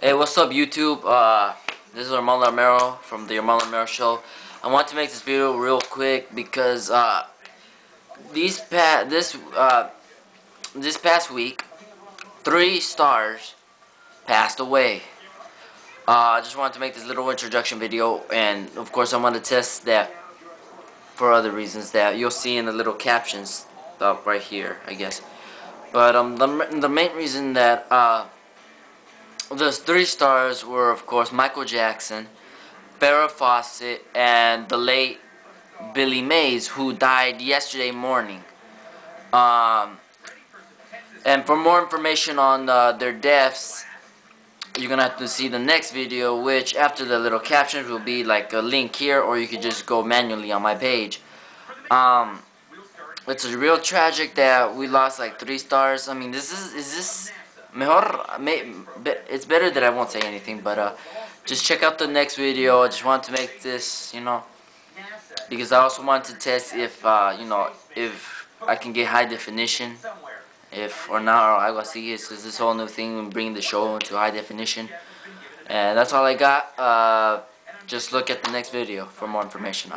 Hey, what's up YouTube? Uh, this is Armando Romero from the Armando Romero Show. I want to make this video real quick because uh, these pa this uh, this past week, three stars passed away. Uh, I just wanted to make this little introduction video, and of course I want to test that for other reasons that you'll see in the little captions up right here, I guess. But um, the the main reason that those three stars were, of course, Michael Jackson, Farrah Fawcett, and the late Billy Mays, who died yesterday morning. Um, and for more information on uh, their deaths, you're gonna have to see the next video, which after the little captions will be like a link here, or you could just go manually on my page. Um, it's a real tragic that we lost like three stars. I mean, this is is this mejor, may, it's better that I won't say anything, but uh, just check out the next video. I just want to make this, you know, because I also want to test if, uh, you know, if I can get high definition, if or not, or algo así. It's this whole new thing, bringing the show into high definition. And that's all I got. Uh, just look at the next video for more information.